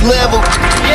next level.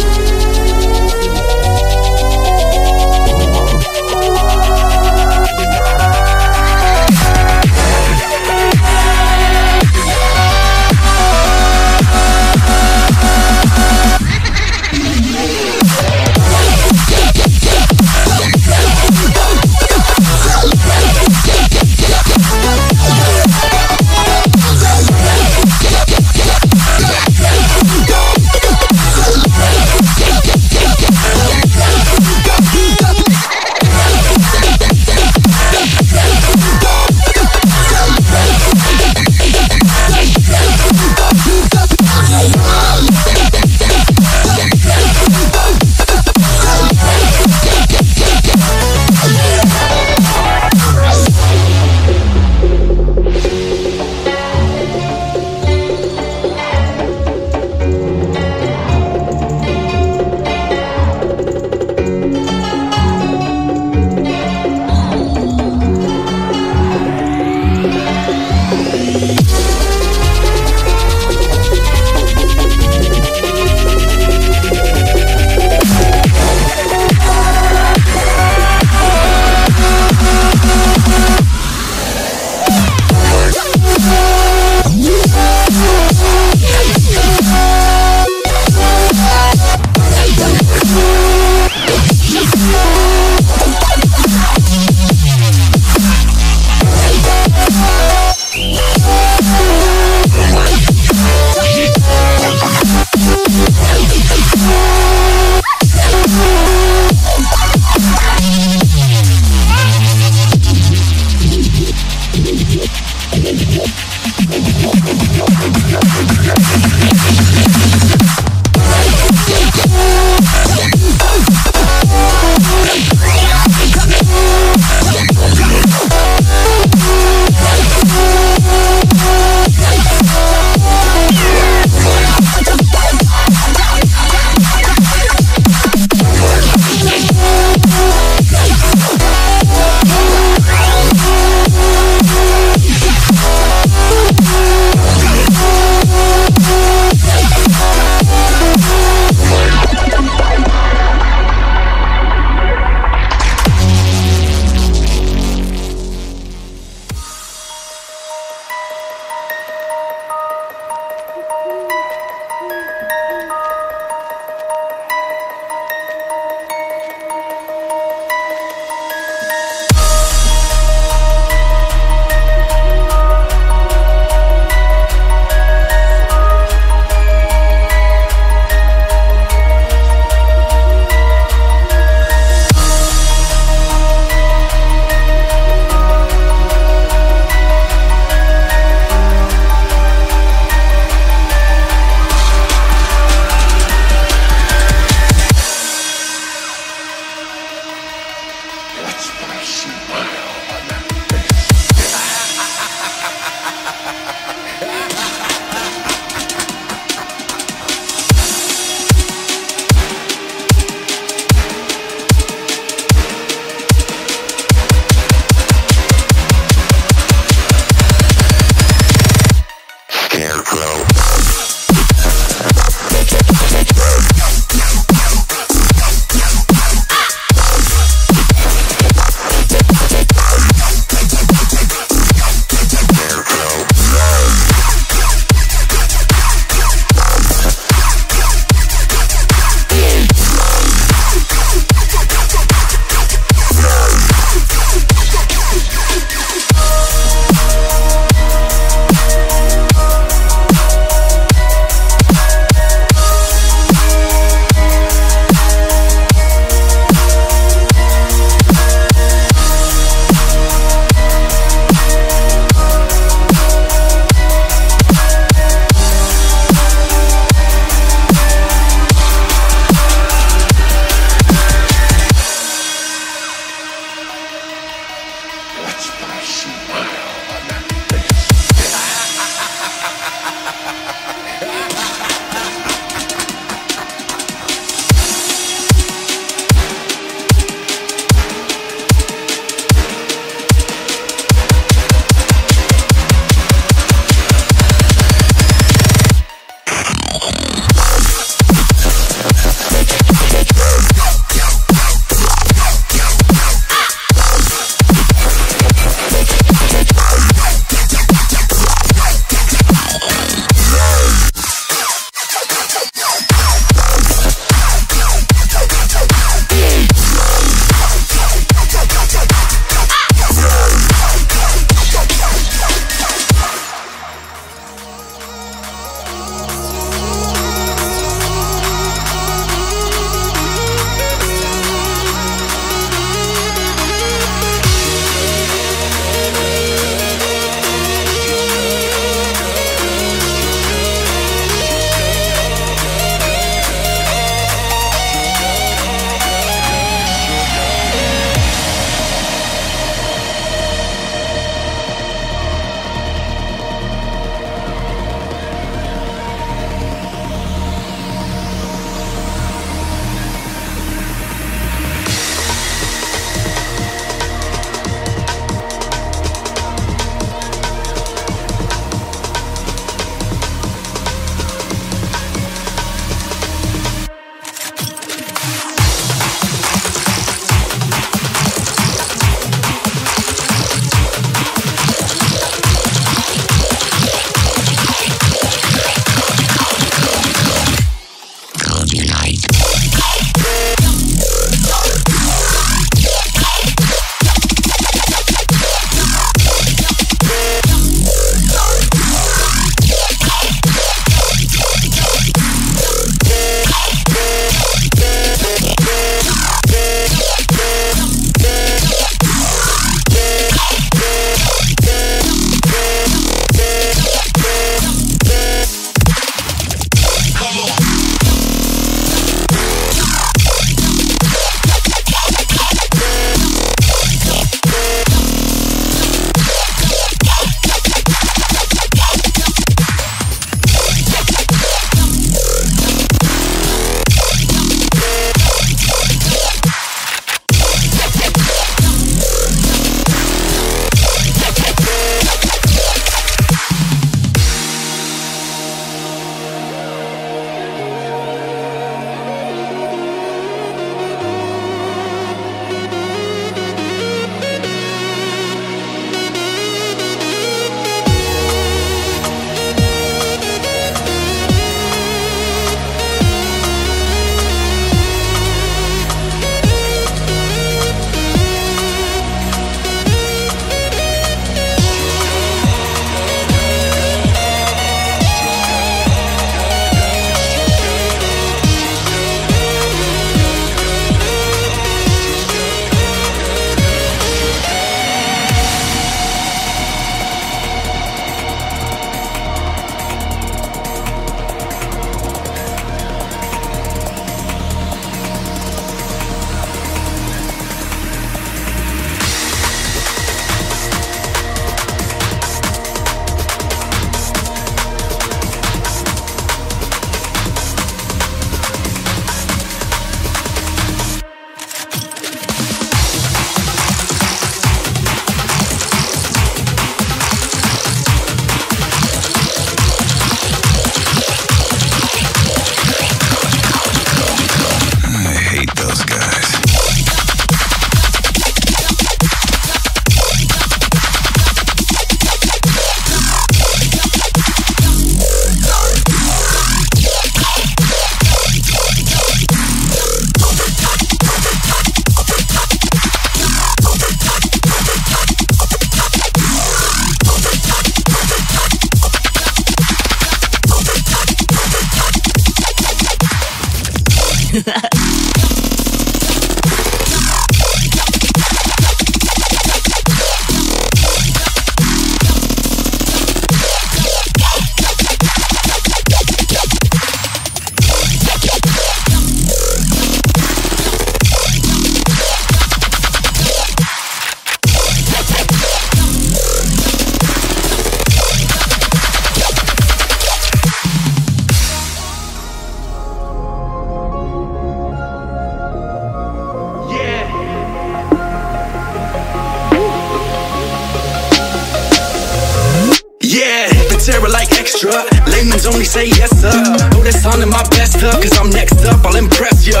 Terror like extra. Layman's only say yes, sir. Oh, that's sounding my best up, cause I'm next up, I'll impress ya.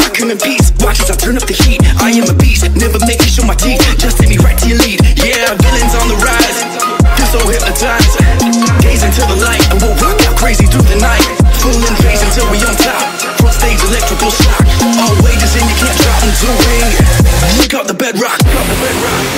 I come in peace, watch as I turn up the heat. I am a beast, never make me show my teeth. Just take me right to your lead. Yeah, villains on the rise. Feel so hypnotized. Gaze into the light, and we'll rock out crazy through the night. Full in phase until we on top. Front stage electrical shock. All wages and you can't drop until we Pick up the bedrock. Up the bedrock.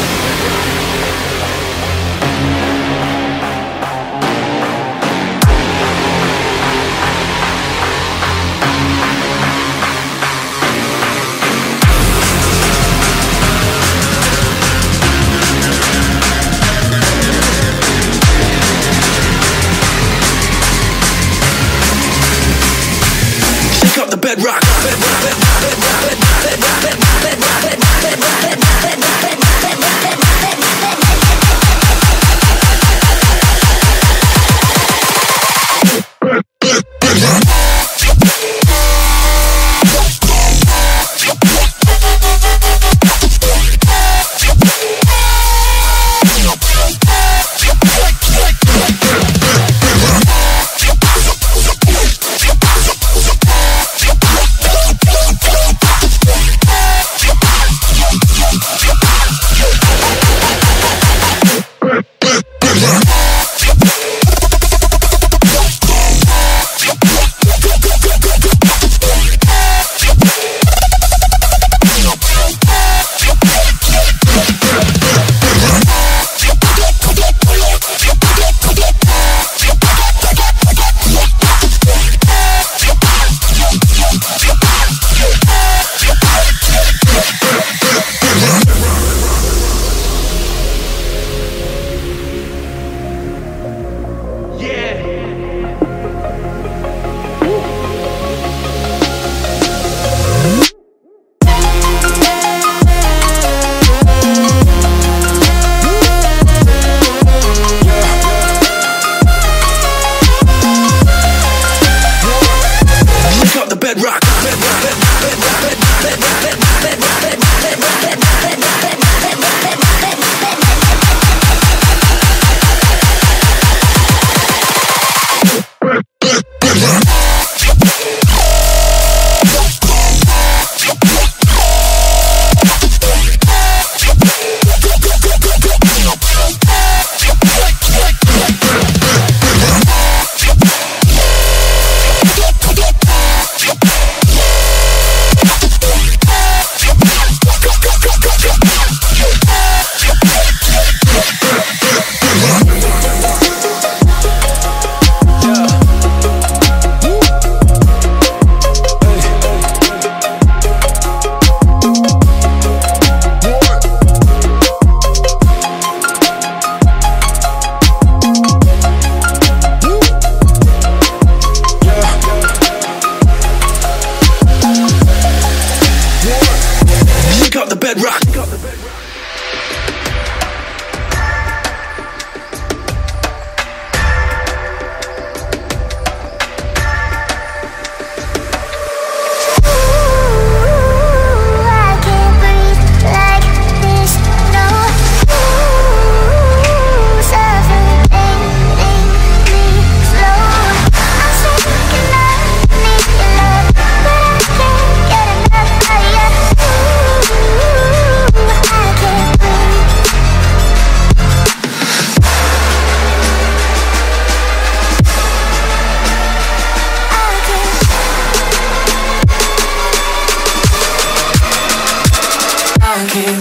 can't